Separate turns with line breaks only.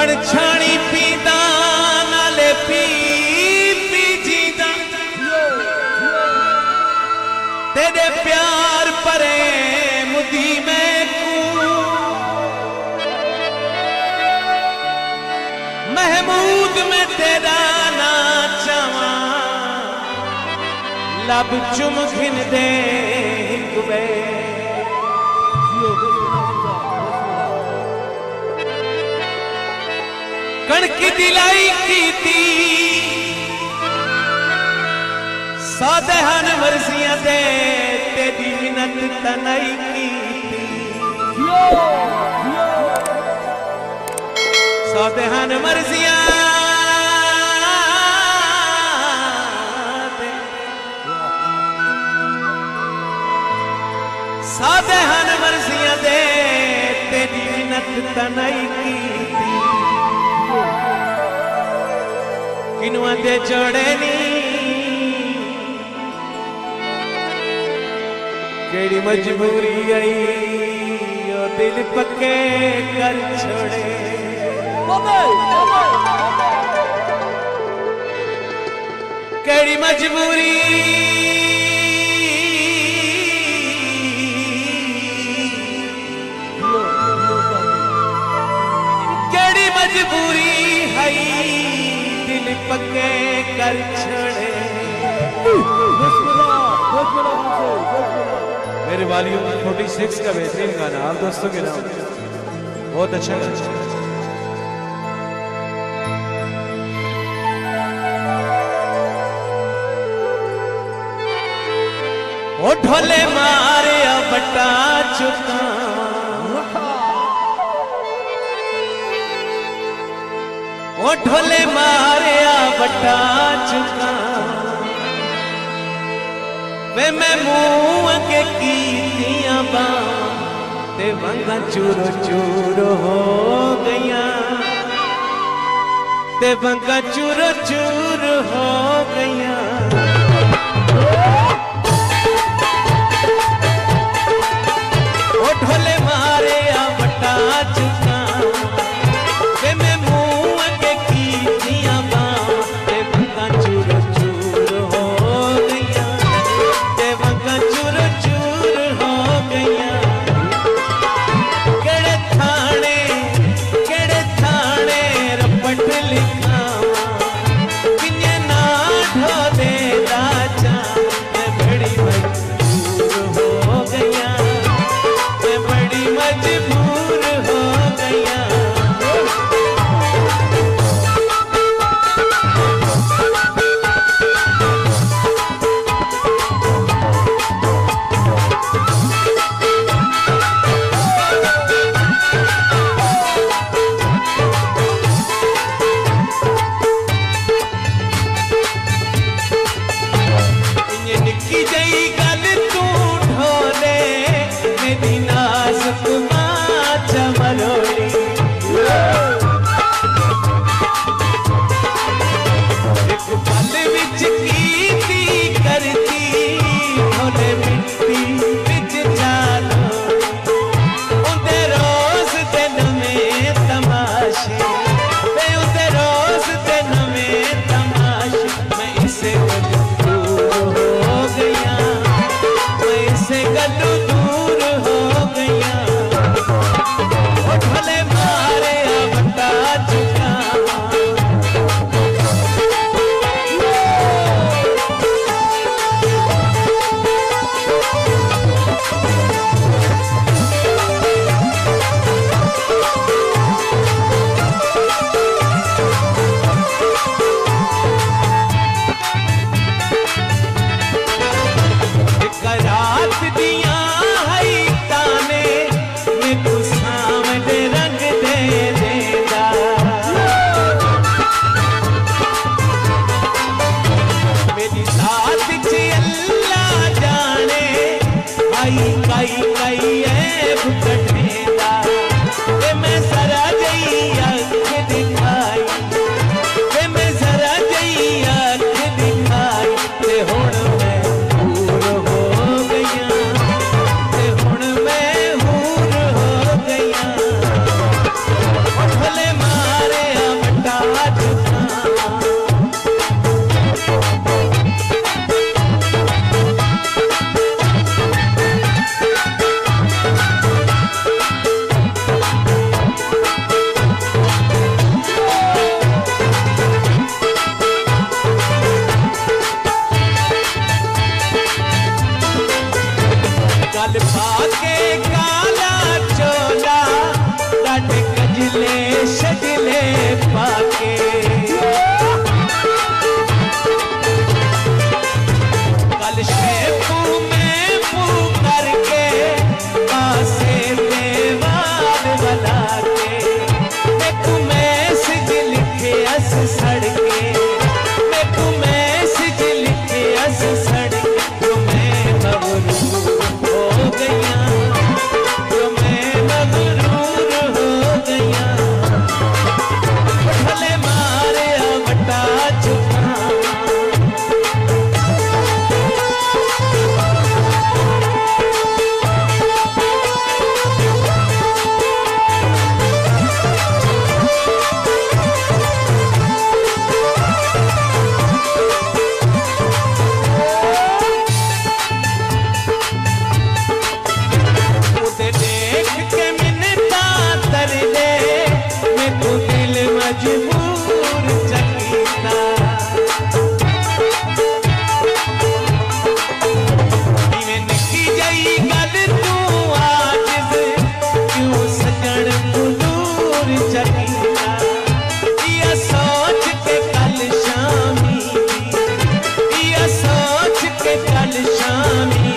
अड़छाणी पीता नाले P P जीता तेरे प्यार परे मुदी में महमूद में तेरा ना चवा लब चुम घिन दे हिकु गुबे कणक दिलाई की सादे हन मर्जियाँ दे, तेरी मिन्नत तनाई की सादे हन मर्जियाँ दे। सादे दे, तेरी मिन्नत तनाई की किनुआ ਕਿਨੂੰ ਆਂਦੇ ਚੜਨੀ ਕਿਹੜੀ ਮਜਬੂਰੀ ਆਈ ਓ ਦਿਲ ਪੱਕੇ ਕਰ ਛੋੜੇ। ਕਿਹੜੀ ਮਜਬੂਰੀ पक्के कर छोड़े। मेरे वालियों 46 का बेहतरीन गाना, आप दोस्तों के नाम। बहुत अच्छा गाना। ओ ढोले मारे बटा चुका। ओ ढोले मारे बटा चुका। वे मैं मुँह के कीतियाँ बा, ते वंगा चूरो चूरो हो गया ते वंगा चूरो चूर हो गईयां। चल शामी।